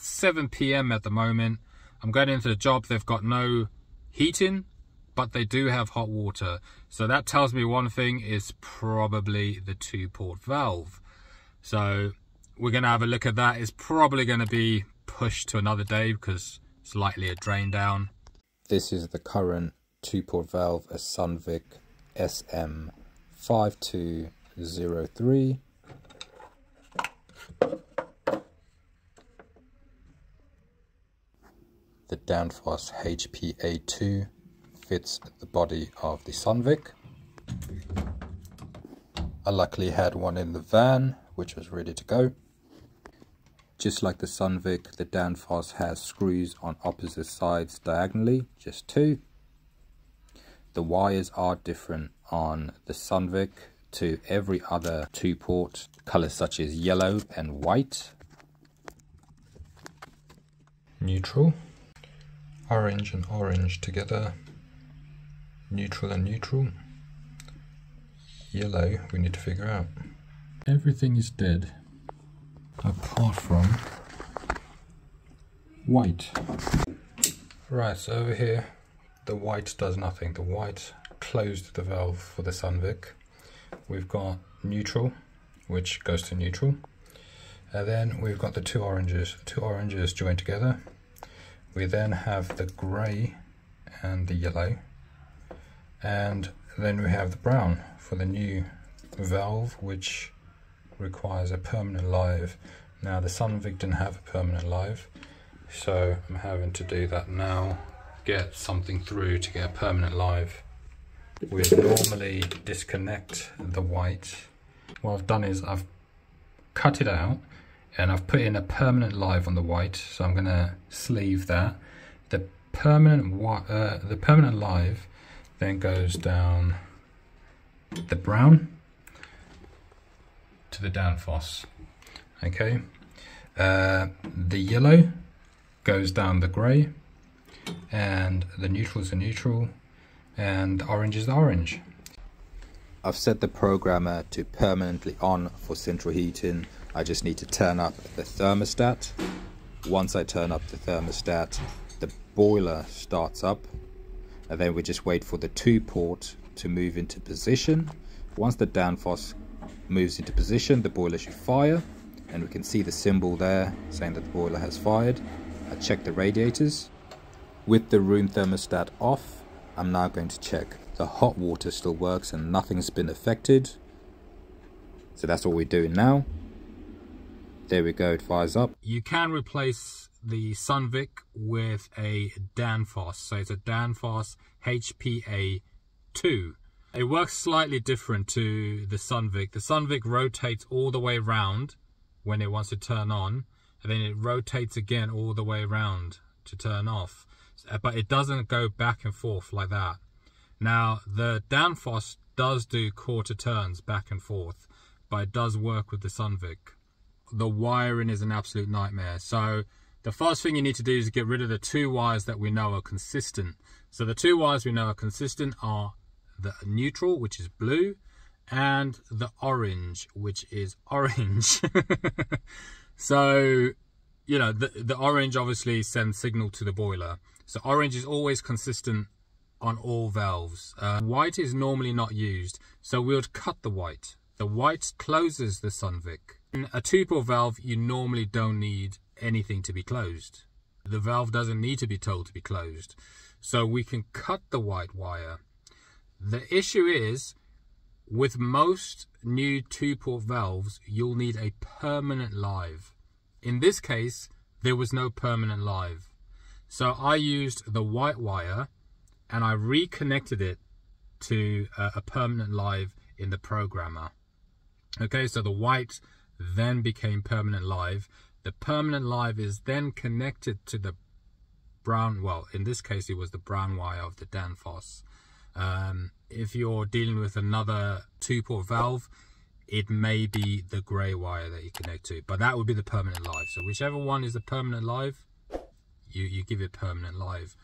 7 p.m. at the moment. I'm going into the job. They've got no heating, but they do have hot water. So that tells me one thing is probably the two port valve. So we're going to have a look at that. It's probably going to be pushed to another day because it's likely a drain down. This is the current two port valve, a Sunvic SM5203. Danfoss HPA2 fits the body of the Sunvic. I luckily had one in the van, which was ready to go. Just like the Sunvic, the Danfoss has screws on opposite sides diagonally, just two. The wires are different on the Sunvic to every other two port, colors such as yellow and white. Neutral, orange and orange together, neutral and neutral, yellow we need to figure out. Everything is dead apart from white. Right, so over here the white does nothing. The white closed the valve for the Sunvic. We've got neutral, which goes to neutral. And then we've got the two oranges, two oranges joined together. We then have the grey and the yellow. And then we have the brown for the new valve, which requires a permanent live. Now the Sunvic didn't have a permanent live, so I'm having to do that now get something through to get a permanent live. We normally disconnect the white. What I've done is I've cut it out and I've put in a permanent live on the white. So I'm gonna sleeve that. The permanent uh, the permanent live then goes down the brown to the Danfoss. Okay. Uh, the yellow goes down the grey and the neutral is a neutral and orange is orange. I've set the programmer to permanently on for central heating. I just need to turn up the thermostat. Once I turn up the thermostat, the boiler starts up and then we just wait for the two port to move into position. Once the Danfoss moves into position, the boiler should fire and we can see the symbol there saying that the boiler has fired. I check the radiators with the room thermostat off, I'm now going to check the hot water still works and nothing's been affected. So that's what we're doing now. There we go, it fires up. You can replace the Sunvic with a Danfoss. So it's a Danfoss HPA 2. It works slightly different to the Sunvic. The Sunvic rotates all the way around when it wants to turn on, and then it rotates again all the way around to turn off. But it doesn't go back and forth like that. Now, the Danfoss does do quarter turns back and forth, but it does work with the Sunvic. The wiring is an absolute nightmare. So the first thing you need to do is get rid of the two wires that we know are consistent. So the two wires we know are consistent are the neutral, which is blue, and the orange, which is orange. so, you know, the, the orange obviously sends signal to the boiler. So orange is always consistent on all valves. Uh, white is normally not used, so we would cut the white. The white closes the Sunvic. In a two-port valve, you normally don't need anything to be closed. The valve doesn't need to be told to be closed. So we can cut the white wire. The issue is, with most new two-port valves, you'll need a permanent live. In this case, there was no permanent live. So I used the white wire and I reconnected it to a, a permanent live in the programmer. Okay, so the white then became permanent live. The permanent live is then connected to the brown, well, in this case, it was the brown wire of the Danfoss. Um, if you're dealing with another two-port valve, it may be the gray wire that you connect to, but that would be the permanent live. So whichever one is the permanent live, you, you give it permanent live.